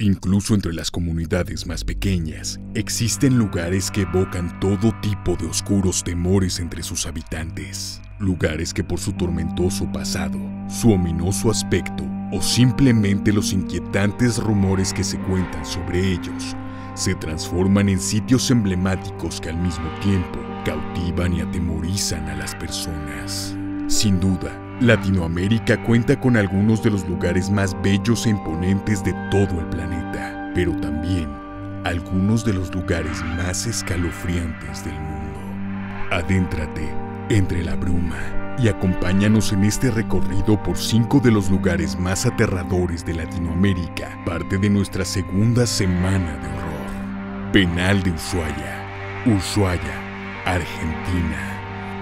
Incluso entre las comunidades más pequeñas, existen lugares que evocan todo tipo de oscuros temores entre sus habitantes. Lugares que por su tormentoso pasado, su ominoso aspecto o simplemente los inquietantes rumores que se cuentan sobre ellos, se transforman en sitios emblemáticos que al mismo tiempo cautivan y atemorizan a las personas. Sin duda, Latinoamérica cuenta con algunos de los lugares más bellos e imponentes de todo el planeta, pero también algunos de los lugares más escalofriantes del mundo. Adéntrate entre la bruma y acompáñanos en este recorrido por cinco de los lugares más aterradores de Latinoamérica, parte de nuestra segunda semana de horror. Penal de Ushuaia, Ushuaia, Argentina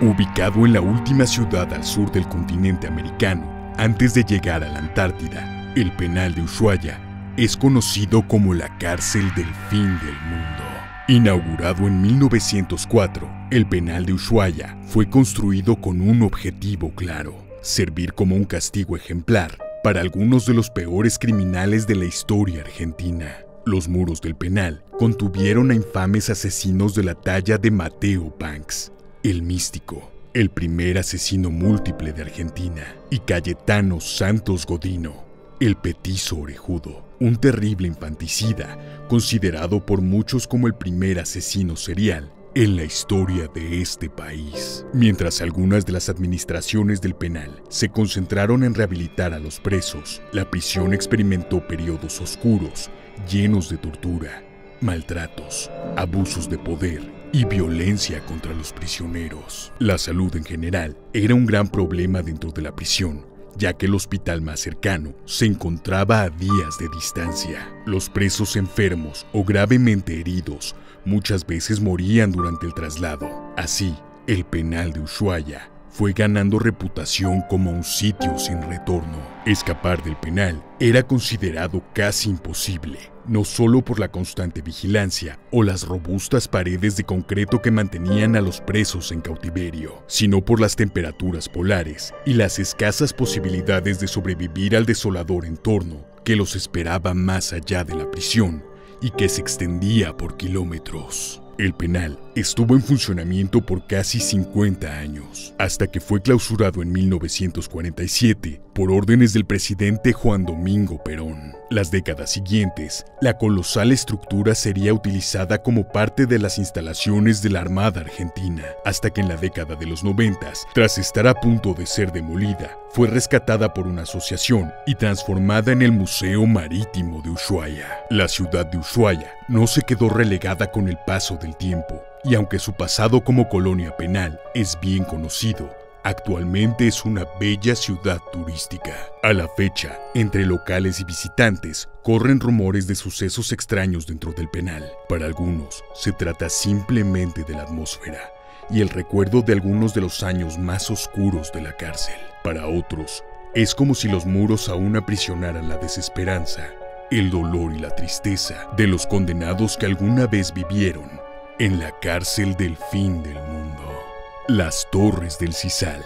ubicado en la última ciudad al sur del continente americano, antes de llegar a la Antártida, el penal de Ushuaia es conocido como la cárcel del fin del mundo. Inaugurado en 1904, el penal de Ushuaia fue construido con un objetivo claro, servir como un castigo ejemplar para algunos de los peores criminales de la historia argentina. Los muros del penal contuvieron a infames asesinos de la talla de Mateo Banks, el místico, el primer asesino múltiple de Argentina, y Cayetano Santos Godino, el petizo orejudo, un terrible infanticida, considerado por muchos como el primer asesino serial en la historia de este país. Mientras algunas de las administraciones del penal se concentraron en rehabilitar a los presos, la prisión experimentó periodos oscuros, llenos de tortura, maltratos, abusos de poder y violencia contra los prisioneros. La salud en general era un gran problema dentro de la prisión, ya que el hospital más cercano se encontraba a días de distancia. Los presos enfermos o gravemente heridos muchas veces morían durante el traslado. Así, el penal de Ushuaia fue ganando reputación como un sitio sin retorno. Escapar del penal era considerado casi imposible, no solo por la constante vigilancia o las robustas paredes de concreto que mantenían a los presos en cautiverio, sino por las temperaturas polares y las escasas posibilidades de sobrevivir al desolador entorno que los esperaba más allá de la prisión y que se extendía por kilómetros. El penal estuvo en funcionamiento por casi 50 años, hasta que fue clausurado en 1947 por órdenes del presidente Juan Domingo Perón. Las décadas siguientes, la colosal estructura sería utilizada como parte de las instalaciones de la Armada Argentina, hasta que en la década de los 90, tras estar a punto de ser demolida, fue rescatada por una asociación y transformada en el Museo Marítimo de Ushuaia. La ciudad de Ushuaia no se quedó relegada con el paso del tiempo, y aunque su pasado como colonia penal es bien conocido, actualmente es una bella ciudad turística. A la fecha, entre locales y visitantes, corren rumores de sucesos extraños dentro del penal. Para algunos, se trata simplemente de la atmósfera y el recuerdo de algunos de los años más oscuros de la cárcel. Para otros, es como si los muros aún aprisionaran la desesperanza, el dolor y la tristeza de los condenados que alguna vez vivieron en la cárcel del fin del mundo. Las Torres del Cisal,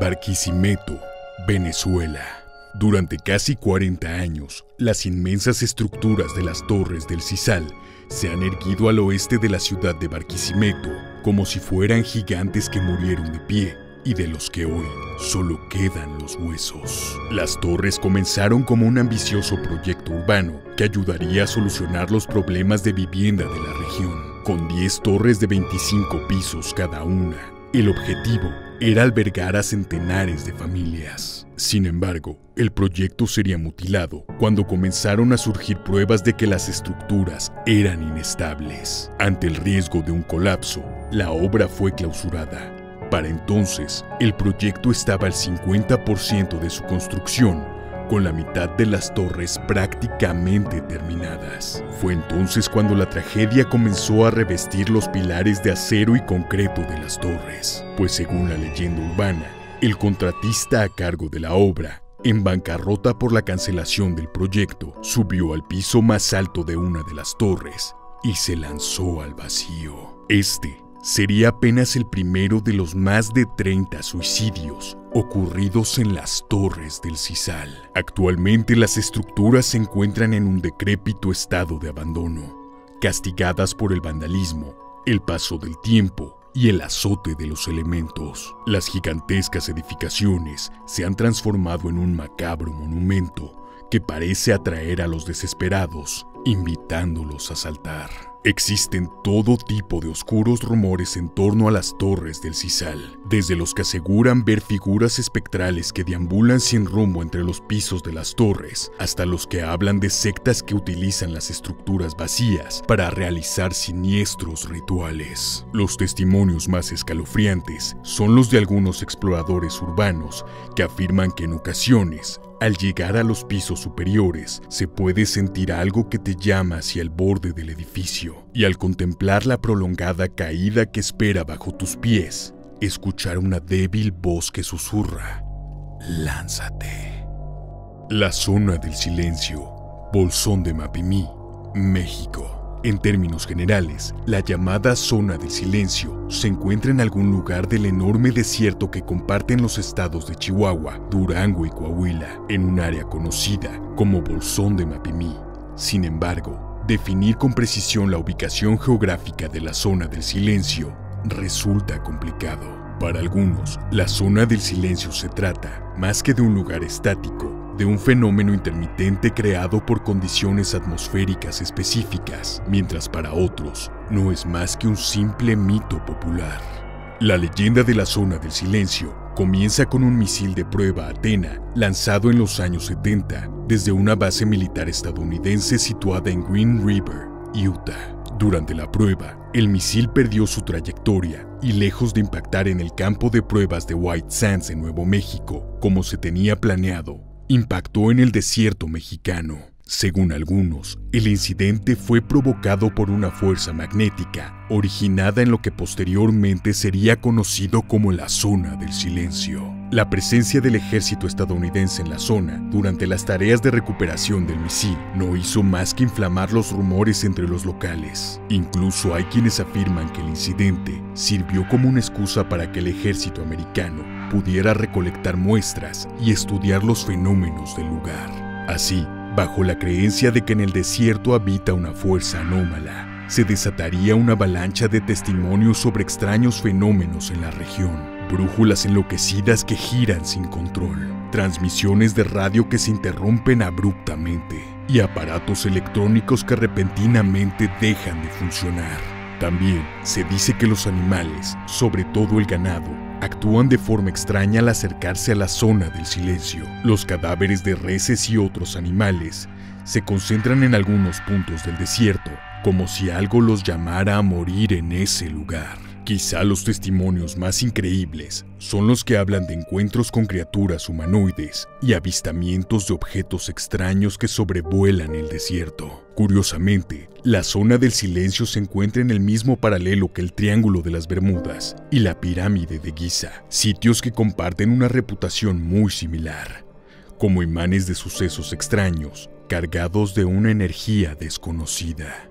Barquisimeto, Venezuela. Durante casi 40 años, las inmensas estructuras de las Torres del Cisal se han erguido al oeste de la ciudad de Barquisimeto como si fueran gigantes que murieron de pie y de los que hoy solo quedan los huesos. Las torres comenzaron como un ambicioso proyecto urbano que ayudaría a solucionar los problemas de vivienda de la región con 10 torres de 25 pisos cada una. El objetivo era albergar a centenares de familias. Sin embargo, el proyecto sería mutilado cuando comenzaron a surgir pruebas de que las estructuras eran inestables. Ante el riesgo de un colapso, la obra fue clausurada. Para entonces, el proyecto estaba al 50% de su construcción con la mitad de las torres prácticamente terminadas. Fue entonces cuando la tragedia comenzó a revestir los pilares de acero y concreto de las torres, pues según la leyenda urbana, el contratista a cargo de la obra, en bancarrota por la cancelación del proyecto, subió al piso más alto de una de las torres y se lanzó al vacío. Este sería apenas el primero de los más de 30 suicidios ocurridos en las torres del Cisal. Actualmente las estructuras se encuentran en un decrépito estado de abandono, castigadas por el vandalismo, el paso del tiempo y el azote de los elementos. Las gigantescas edificaciones se han transformado en un macabro monumento que parece atraer a los desesperados, invitándolos a saltar. Existen todo tipo de oscuros rumores en torno a las torres del Cisal, desde los que aseguran ver figuras espectrales que deambulan sin rumbo entre los pisos de las torres, hasta los que hablan de sectas que utilizan las estructuras vacías para realizar siniestros rituales. Los testimonios más escalofriantes son los de algunos exploradores urbanos que afirman que en ocasiones al llegar a los pisos superiores, se puede sentir algo que te llama hacia el borde del edificio, y al contemplar la prolongada caída que espera bajo tus pies, escuchar una débil voz que susurra, lánzate. La zona del silencio, Bolsón de Mapimí, México. En términos generales, la llamada zona del silencio se encuentra en algún lugar del enorme desierto que comparten los estados de Chihuahua, Durango y Coahuila, en un área conocida como Bolsón de Mapimí. Sin embargo, definir con precisión la ubicación geográfica de la zona del silencio resulta complicado. Para algunos, la zona del silencio se trata, más que de un lugar estático, de un fenómeno intermitente creado por condiciones atmosféricas específicas, mientras para otros no es más que un simple mito popular. La leyenda de la zona del silencio comienza con un misil de prueba Atena lanzado en los años 70 desde una base militar estadounidense situada en Green River, Utah. Durante la prueba, el misil perdió su trayectoria y lejos de impactar en el campo de pruebas de White Sands en Nuevo México, como se tenía planeado, impactó en el desierto mexicano. Según algunos, el incidente fue provocado por una fuerza magnética originada en lo que posteriormente sería conocido como la zona del silencio. La presencia del ejército estadounidense en la zona durante las tareas de recuperación del misil no hizo más que inflamar los rumores entre los locales. Incluso hay quienes afirman que el incidente sirvió como una excusa para que el ejército americano pudiera recolectar muestras y estudiar los fenómenos del lugar. Así, bajo la creencia de que en el desierto habita una fuerza anómala, se desataría una avalancha de testimonios sobre extraños fenómenos en la región, brújulas enloquecidas que giran sin control, transmisiones de radio que se interrumpen abruptamente y aparatos electrónicos que repentinamente dejan de funcionar. También se dice que los animales, sobre todo el ganado, actúan de forma extraña al acercarse a la zona del silencio. Los cadáveres de reses y otros animales se concentran en algunos puntos del desierto, como si algo los llamara a morir en ese lugar. Quizá los testimonios más increíbles son los que hablan de encuentros con criaturas humanoides y avistamientos de objetos extraños que sobrevuelan el desierto. Curiosamente, la zona del silencio se encuentra en el mismo paralelo que el Triángulo de las Bermudas y la Pirámide de Giza, sitios que comparten una reputación muy similar, como imanes de sucesos extraños cargados de una energía desconocida.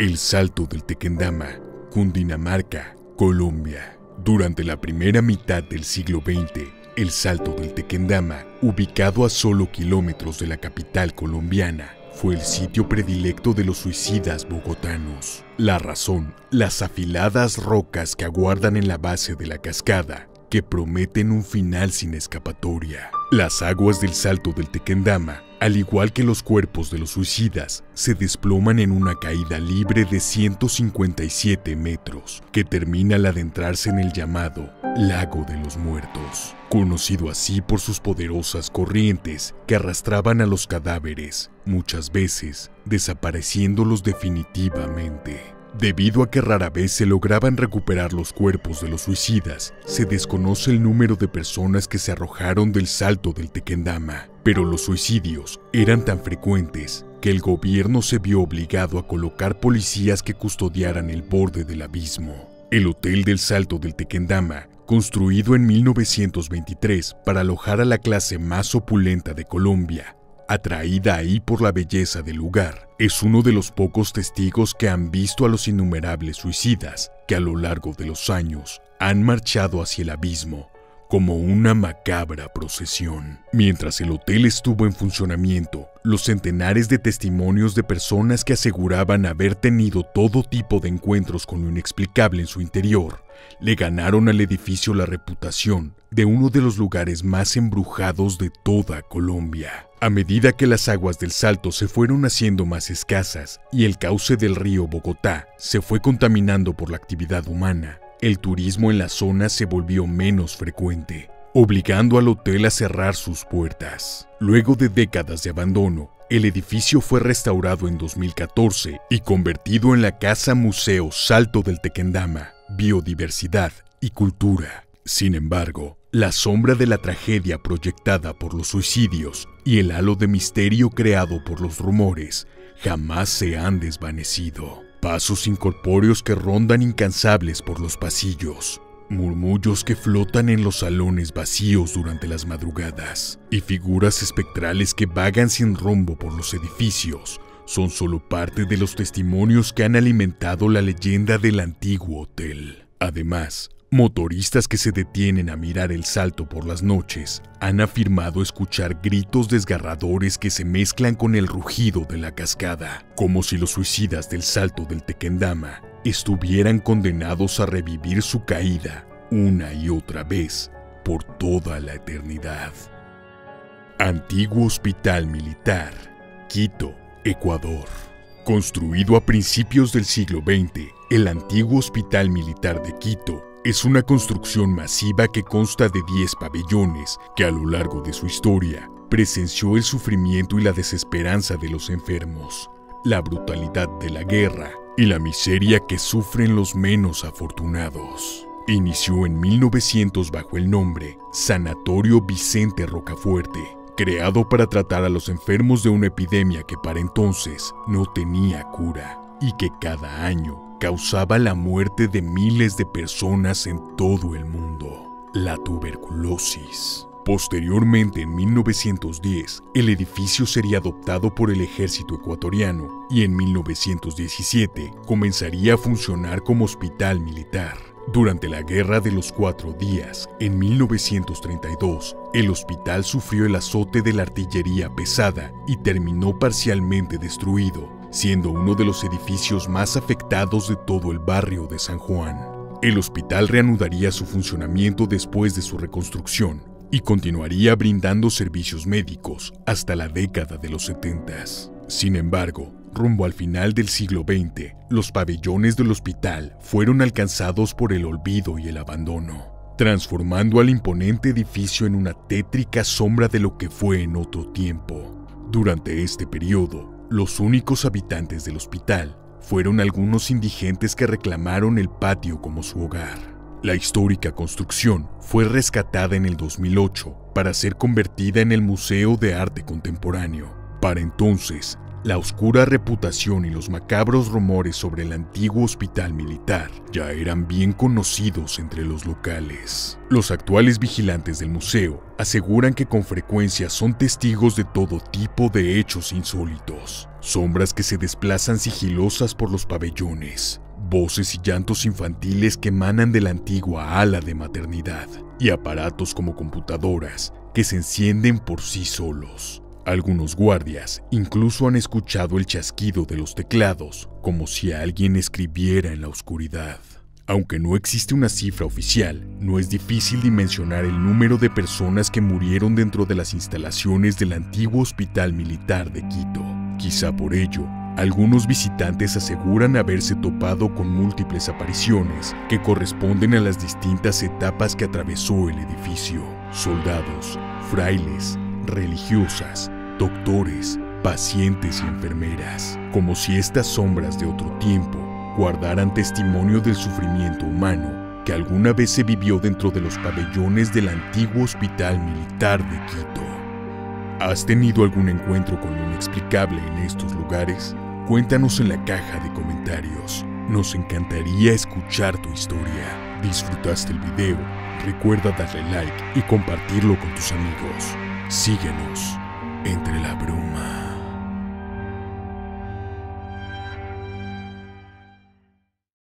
El Salto del Tequendama Cundinamarca, Colombia. Durante la primera mitad del siglo XX, el Salto del Tequendama, ubicado a solo kilómetros de la capital colombiana, fue el sitio predilecto de los suicidas bogotanos. La razón, las afiladas rocas que aguardan en la base de la cascada, que prometen un final sin escapatoria. Las aguas del Salto del Tequendama al igual que los cuerpos de los suicidas, se desploman en una caída libre de 157 metros, que termina al adentrarse en el llamado Lago de los Muertos, conocido así por sus poderosas corrientes que arrastraban a los cadáveres, muchas veces desapareciéndolos definitivamente. Debido a que rara vez se lograban recuperar los cuerpos de los suicidas, se desconoce el número de personas que se arrojaron del salto del Tequendama, pero los suicidios eran tan frecuentes que el gobierno se vio obligado a colocar policías que custodiaran el borde del abismo. El Hotel del Salto del Tequendama, construido en 1923 para alojar a la clase más opulenta de Colombia, atraída ahí por la belleza del lugar, es uno de los pocos testigos que han visto a los innumerables suicidas que a lo largo de los años han marchado hacia el abismo como una macabra procesión. Mientras el hotel estuvo en funcionamiento, los centenares de testimonios de personas que aseguraban haber tenido todo tipo de encuentros con lo inexplicable en su interior le ganaron al edificio la reputación de uno de los lugares más embrujados de toda Colombia. A medida que las aguas del Salto se fueron haciendo más escasas y el cauce del río Bogotá se fue contaminando por la actividad humana, el turismo en la zona se volvió menos frecuente, obligando al hotel a cerrar sus puertas. Luego de décadas de abandono, el edificio fue restaurado en 2014 y convertido en la Casa Museo Salto del Tequendama, Biodiversidad y Cultura. Sin embargo, la sombra de la tragedia proyectada por los suicidios y el halo de misterio creado por los rumores jamás se han desvanecido. Pasos incorpóreos que rondan incansables por los pasillos, murmullos que flotan en los salones vacíos durante las madrugadas y figuras espectrales que vagan sin rumbo por los edificios son solo parte de los testimonios que han alimentado la leyenda del antiguo hotel. Además, Motoristas que se detienen a mirar el salto por las noches han afirmado escuchar gritos desgarradores que se mezclan con el rugido de la cascada, como si los suicidas del salto del Tequendama estuvieran condenados a revivir su caída una y otra vez por toda la eternidad. Antiguo Hospital Militar, Quito, Ecuador. Construido a principios del siglo XX, el antiguo Hospital Militar de Quito es una construcción masiva que consta de 10 pabellones que a lo largo de su historia presenció el sufrimiento y la desesperanza de los enfermos, la brutalidad de la guerra y la miseria que sufren los menos afortunados. Inició en 1900 bajo el nombre Sanatorio Vicente Rocafuerte, creado para tratar a los enfermos de una epidemia que para entonces no tenía cura y que cada año causaba la muerte de miles de personas en todo el mundo, la tuberculosis. Posteriormente, en 1910, el edificio sería adoptado por el ejército ecuatoriano y en 1917 comenzaría a funcionar como hospital militar. Durante la Guerra de los Cuatro Días, en 1932, el hospital sufrió el azote de la artillería pesada y terminó parcialmente destruido, siendo uno de los edificios más afectados de todo el barrio de San Juan. El hospital reanudaría su funcionamiento después de su reconstrucción y continuaría brindando servicios médicos hasta la década de los 70. Sin embargo, rumbo al final del siglo XX, los pabellones del hospital fueron alcanzados por el olvido y el abandono, transformando al imponente edificio en una tétrica sombra de lo que fue en otro tiempo. Durante este periodo, los únicos habitantes del hospital fueron algunos indigentes que reclamaron el patio como su hogar. La histórica construcción fue rescatada en el 2008 para ser convertida en el Museo de Arte Contemporáneo. Para entonces, la oscura reputación y los macabros rumores sobre el antiguo hospital militar ya eran bien conocidos entre los locales. Los actuales vigilantes del museo aseguran que con frecuencia son testigos de todo tipo de hechos insólitos, sombras que se desplazan sigilosas por los pabellones, voces y llantos infantiles que emanan de la antigua ala de maternidad, y aparatos como computadoras que se encienden por sí solos. Algunos guardias incluso han escuchado el chasquido de los teclados, como si alguien escribiera en la oscuridad. Aunque no existe una cifra oficial, no es difícil dimensionar el número de personas que murieron dentro de las instalaciones del antiguo hospital militar de Quito. Quizá por ello, algunos visitantes aseguran haberse topado con múltiples apariciones que corresponden a las distintas etapas que atravesó el edificio. Soldados, frailes, religiosas, doctores, pacientes y enfermeras, como si estas sombras de otro tiempo guardaran testimonio del sufrimiento humano que alguna vez se vivió dentro de los pabellones del antiguo hospital militar de Quito. ¿Has tenido algún encuentro con lo inexplicable en estos lugares? Cuéntanos en la caja de comentarios. Nos encantaría escuchar tu historia. ¿Disfrutaste el video? Recuerda darle like y compartirlo con tus amigos. Síguenos. Entre la bruma